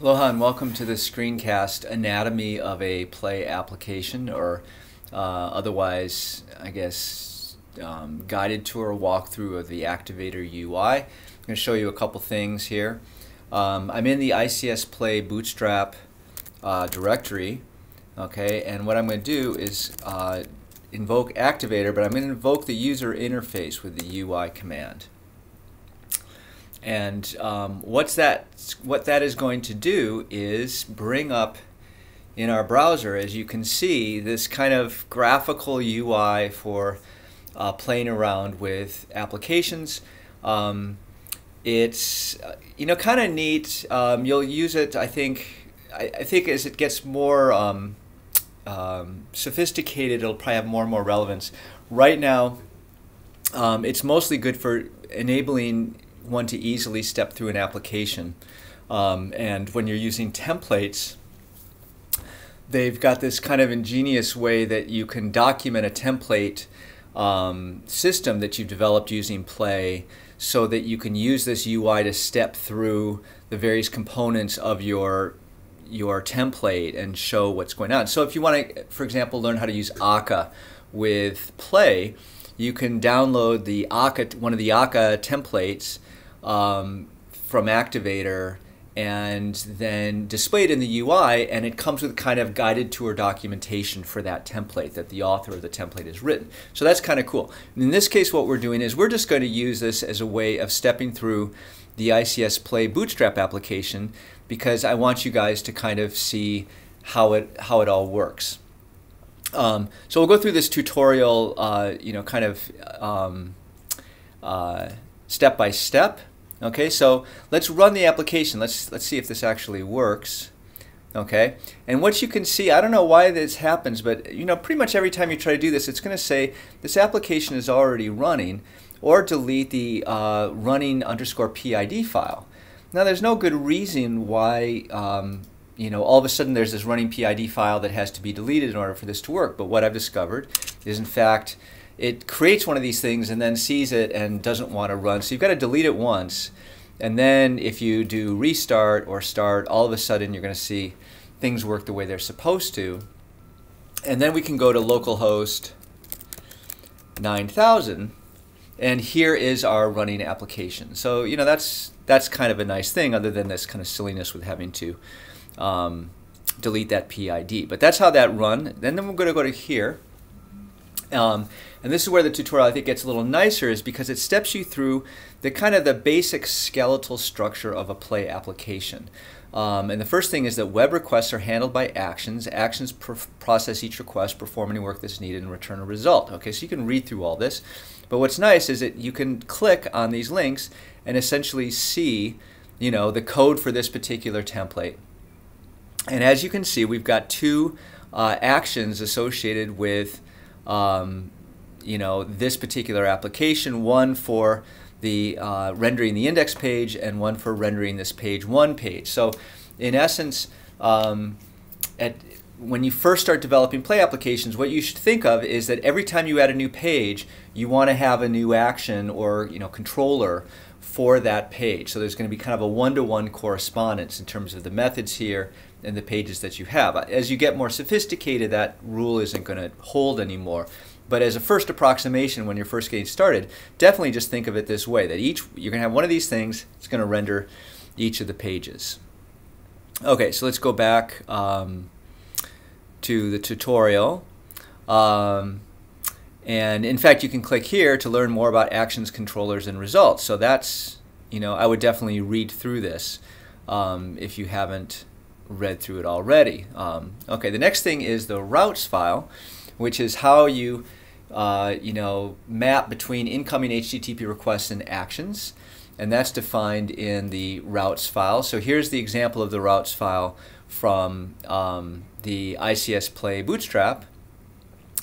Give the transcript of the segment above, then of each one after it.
Aloha and welcome to the screencast Anatomy of a Play Application, or uh, otherwise, I guess, um, guided tour walkthrough of the Activator UI. I'm going to show you a couple things here. Um, I'm in the ICS Play Bootstrap uh, directory, okay, and what I'm going to do is uh, invoke Activator, but I'm going to invoke the user interface with the UI command. And um, what's that? What that is going to do is bring up in our browser, as you can see, this kind of graphical UI for uh, playing around with applications. Um, it's uh, you know kind of neat. Um, you'll use it, I think. I, I, think as it gets more um, um, sophisticated, it'll probably have more and more relevance. Right now, um, it's mostly good for enabling one to easily step through an application. Um, and when you're using templates, they've got this kind of ingenious way that you can document a template um, system that you've developed using Play so that you can use this UI to step through the various components of your your template and show what's going on. So if you want to, for example, learn how to use Akka with Play, you can download the Akka, one of the Akka templates um, from Activator and then display it in the UI and it comes with kind of guided tour documentation for that template that the author of the template has written. So that's kind of cool. In this case what we're doing is we're just going to use this as a way of stepping through the ICS Play Bootstrap application because I want you guys to kind of see how it how it all works. Um, so we'll go through this tutorial, uh, you know, kind of um, uh, step by step. Okay, so let's run the application. Let's, let's see if this actually works. Okay, and what you can see, I don't know why this happens, but you know, pretty much every time you try to do this, it's going to say this application is already running, or delete the uh, running underscore PID file. Now, there's no good reason why um, you know all of a sudden there's this running PID file that has to be deleted in order for this to work. But what I've discovered is, in fact, it creates one of these things and then sees it and doesn't want to run. So you've got to delete it once. And then if you do restart or start, all of a sudden you're going to see things work the way they're supposed to. And then we can go to localhost 9000 and here is our running application. So, you know, that's that's kind of a nice thing other than this kind of silliness with having to um, delete that PID. But that's how that run. Then, then we're going to go to here um, and this is where the tutorial I think gets a little nicer is because it steps you through the kind of the basic skeletal structure of a play application. Um, and the first thing is that web requests are handled by actions. Actions process each request, perform any work that's needed, and return a result. Okay, so you can read through all this. But what's nice is that you can click on these links and essentially see, you know, the code for this particular template. And as you can see, we've got two uh, actions associated with um, you know, this particular application, one for the uh, rendering the index page and one for rendering this page one page. So in essence, um, at, when you first start developing play applications, what you should think of is that every time you add a new page, you want to have a new action or you know controller for that page. So there's going to be kind of a one-to-one -one correspondence in terms of the methods here and the pages that you have. As you get more sophisticated, that rule isn't going to hold anymore. But as a first approximation, when you're first getting started, definitely just think of it this way: that each you're going to have one of these things. It's going to render each of the pages. Okay, so let's go back um, to the tutorial. Um, and in fact, you can click here to learn more about actions, controllers, and results. So that's, you know, I would definitely read through this um, if you haven't read through it already. Um, okay, the next thing is the routes file, which is how you, uh, you know, map between incoming HTTP requests and actions. And that's defined in the routes file. So here's the example of the routes file from um, the ICS Play Bootstrap.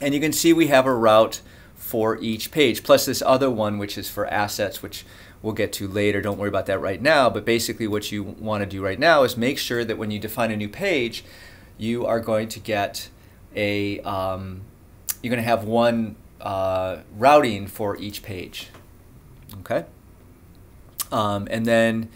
And you can see we have a route for each page, plus this other one which is for assets, which we'll get to later. Don't worry about that right now. But basically what you want to do right now is make sure that when you define a new page, you are going to get a, um, you're going to have one uh, routing for each page. Okay? Um, and then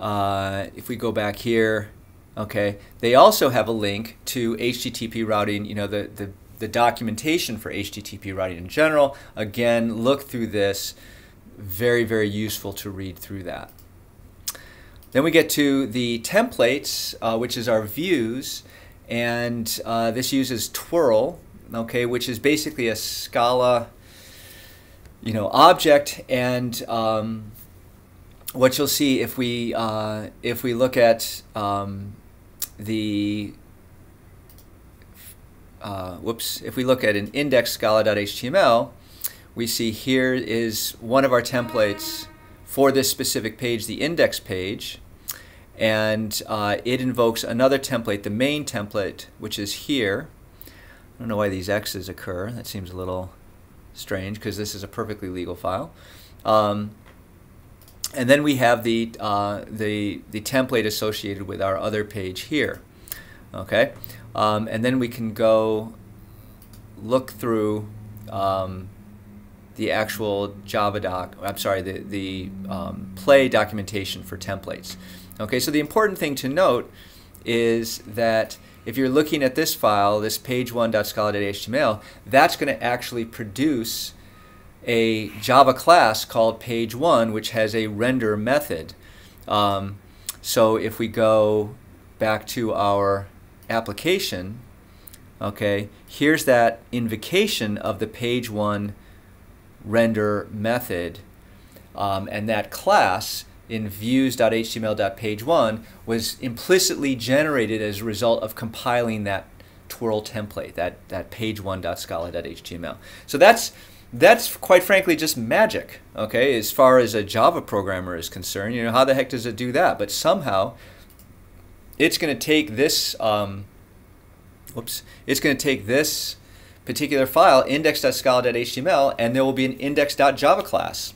uh, if we go back here, okay, they also have a link to HTTP routing, you know, the, the, the documentation for HTTP routing in general. Again, look through this. Very, very useful to read through that. Then we get to the templates, uh, which is our views, and uh, this uses twirl, okay, which is basically a Scala, you know, object. And um, what you'll see if we uh, if we look at um, the uh, whoops, if we look at an index scala.html, we see here is one of our templates for this specific page, the index page, and uh, it invokes another template, the main template, which is here. I don't know why these X's occur. That seems a little strange because this is a perfectly legal file. Um, and then we have the, uh, the, the template associated with our other page here. Okay, um, and then we can go look through um, the actual Java doc, I'm sorry, the, the um, play documentation for templates. Okay, so the important thing to note is that if you're looking at this file, this page1.scala.html, that's going to actually produce a Java class called page1, which has a render method. Um, so if we go back to our application, okay, here's that invocation of the page1 render method. Um, and that class in views.html.page1 was implicitly generated as a result of compiling that twirl template, that, that page1.scala.html. So that's that's quite frankly just magic, okay, as far as a Java programmer is concerned. You know, how the heck does it do that? But somehow it's going to take this, um, whoops, it's going to take this particular file, index.scala.html, and there will be an index.java class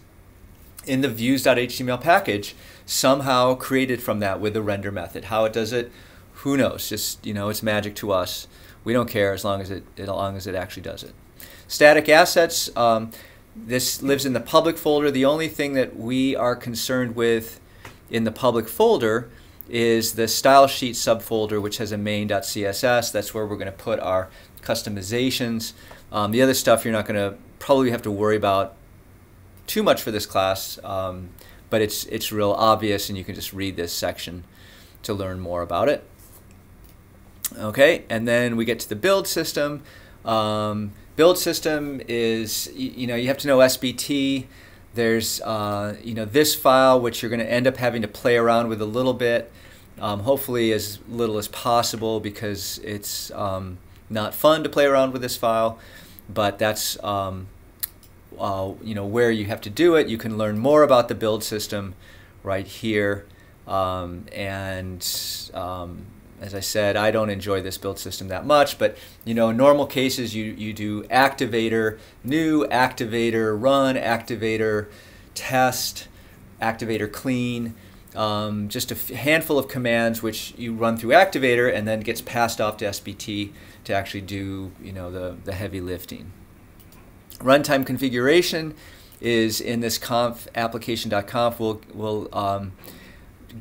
in the views.html package somehow created from that with the render method. How it does it, who knows? Just, you know, it's magic to us. We don't care as long as it, as long as it actually does it. Static assets, um, this lives in the public folder. The only thing that we are concerned with in the public folder is the style sheet subfolder, which has a main.css. That's where we're going to put our customizations. Um, the other stuff you're not going to probably have to worry about too much for this class, um, but it's, it's real obvious and you can just read this section to learn more about it. Okay, and then we get to the build system. Um, build system is, you, you, know, you have to know SBT. There's, uh, you know, this file, which you're going to end up having to play around with a little bit, um, hopefully as little as possible because it's um, not fun to play around with this file, but that's, um, uh, you know, where you have to do it. You can learn more about the build system right here. Um, and um, as I said, I don't enjoy this build system that much, but you know, in normal cases, you, you do activator, new activator, run activator, test, activator clean, um, just a handful of commands which you run through activator and then gets passed off to SBT to actually do you know the, the heavy lifting. Runtime configuration is in this conf application.conf. We'll, we'll um,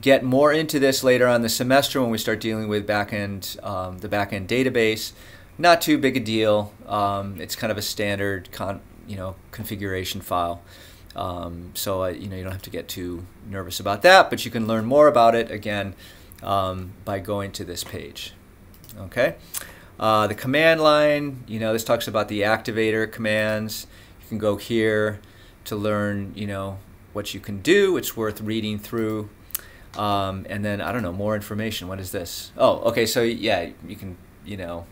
get more into this later on the semester when we start dealing with backend, um, the backend database. Not too big a deal. Um, it's kind of a standard con, you know, configuration file. Um, so you know you don't have to get too nervous about that, but you can learn more about it again um, by going to this page. Okay. Uh, the command line, you know, this talks about the activator commands. You can go here to learn, you know, what you can do. It's worth reading through. Um, and then I don't know more information. What is this? Oh, okay. So yeah, you can you know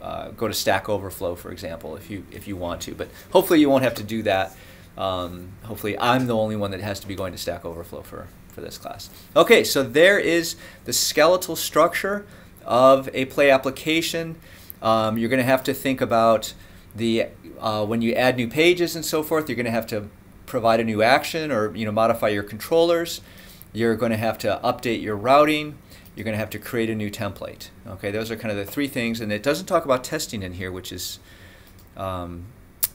uh, go to Stack Overflow for example if you if you want to. But hopefully you won't have to do that. Um, hopefully I'm the only one that has to be going to Stack Overflow for for this class. Okay, so there is the skeletal structure of a play application. Um, you're going to have to think about the uh, when you add new pages and so forth. You're going to have to provide a new action or you know modify your controllers. You're going to have to update your routing. You're going to have to create a new template. Okay, those are kind of the three things, and it doesn't talk about testing in here, which is, um,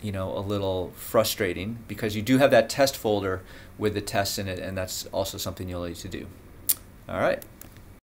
you know, a little frustrating because you do have that test folder with the tests in it, and that's also something you'll need to do. All right.